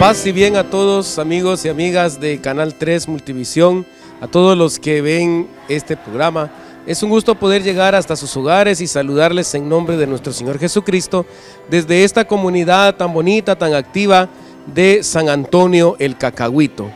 Paz y bien a todos amigos y amigas de Canal 3 Multivisión, a todos los que ven este programa. Es un gusto poder llegar hasta sus hogares y saludarles en nombre de nuestro Señor Jesucristo desde esta comunidad tan bonita, tan activa de San Antonio el Cacahuito.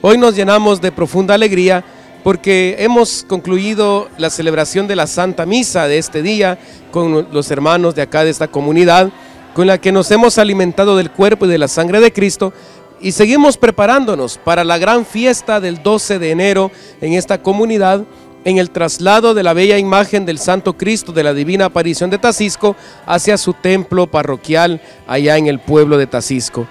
Hoy nos llenamos de profunda alegría porque hemos concluido la celebración de la Santa Misa de este día con los hermanos de acá de esta comunidad con la que nos hemos alimentado del cuerpo y de la sangre de Cristo y seguimos preparándonos para la gran fiesta del 12 de enero en esta comunidad, en el traslado de la bella imagen del Santo Cristo de la Divina Aparición de Tacisco hacia su templo parroquial allá en el pueblo de Tacisco.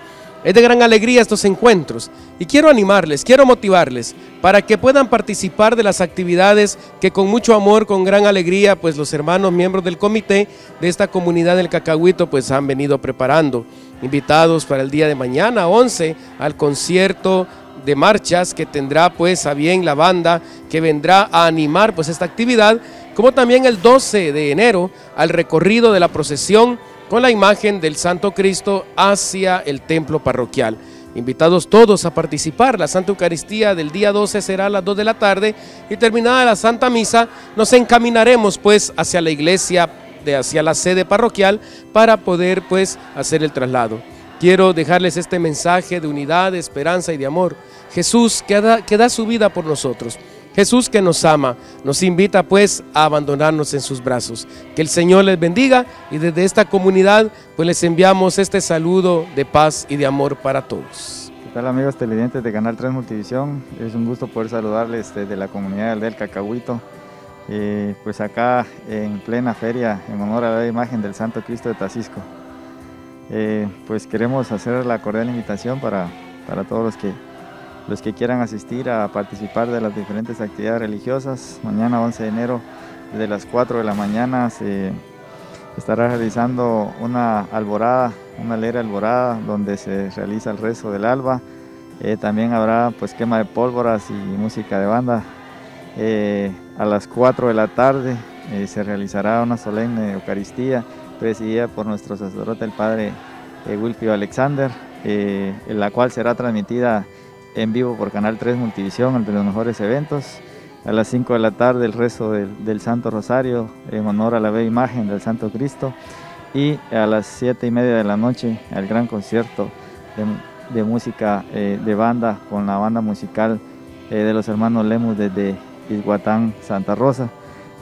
Es de gran alegría estos encuentros y quiero animarles, quiero motivarles para que puedan participar de las actividades que con mucho amor, con gran alegría, pues los hermanos miembros del comité de esta comunidad del Cacahuito pues han venido preparando. Invitados para el día de mañana 11 al concierto de marchas que tendrá pues a bien la banda que vendrá a animar pues esta actividad, como también el 12 de enero al recorrido de la procesión con la imagen del Santo Cristo hacia el templo parroquial. Invitados todos a participar, la Santa Eucaristía del día 12 será a las 2 de la tarde y terminada la Santa Misa nos encaminaremos pues hacia la iglesia, de, hacia la sede parroquial para poder pues hacer el traslado. Quiero dejarles este mensaje de unidad, de esperanza y de amor. Jesús que da, que da su vida por nosotros. Jesús que nos ama, nos invita pues a abandonarnos en sus brazos. Que el Señor les bendiga y desde esta comunidad pues les enviamos este saludo de paz y de amor para todos. ¿Qué tal amigos televidentes de Canal 3 Multivisión? Es un gusto poder saludarles desde la comunidad del Cacahuito. Pues acá en plena feria en honor a la imagen del Santo Cristo de Tacisco. Eh, pues queremos hacer la cordial invitación para, para todos los que los que quieran asistir a participar de las diferentes actividades religiosas. Mañana 11 de enero, desde las 4 de la mañana, se estará realizando una alborada, una lera alborada, donde se realiza el rezo del alba. Eh, también habrá pues quema de pólvoras y música de banda. Eh, a las 4 de la tarde eh, se realizará una solemne Eucaristía presidida por nuestro sacerdote el padre Wilfio Alexander, en la cual será transmitida en vivo por Canal 3 Multivisión, de los mejores eventos. A las 5 de la tarde el rezo del, Santo Rosario en honor a la bella imagen del Santo Cristo. Y a las 7 y media de la noche el gran concierto de, música eh, de banda con la banda musical eh, de los hermanos Lemus desde Izhuatán, Santa Rosa,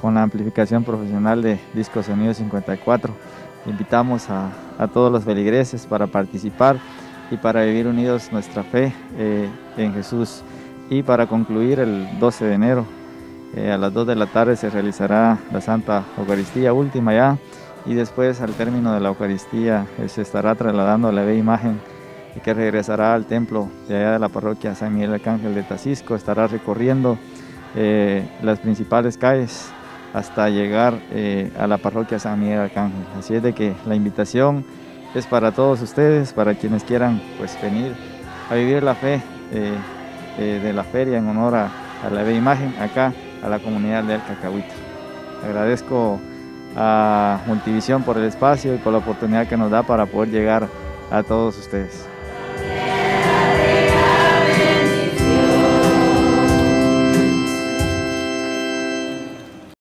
con la amplificación profesional de Disco Sonido 54. Invitamos a, a todos los feligreses para participar y para vivir unidos nuestra fe eh, en Jesús. Y para concluir, el 12 de enero eh, a las 2 de la tarde se realizará la Santa Eucaristía última ya y después al término de la Eucaristía eh, se estará trasladando la bella imagen que regresará al templo de allá de la parroquia San Miguel Arcángel de Tacisco, estará recorriendo las principales calles hasta llegar a la parroquia San Miguel Arcángel. Así es de que la invitación es para todos ustedes, para quienes quieran pues venir a vivir la fe eh, eh, de la feria en honor a, la bella imagen acá a la comunidad del Cacahuito. Agradezco a Multivisión por el espacio y por la oportunidad que nos da para poder llegar a todos ustedes.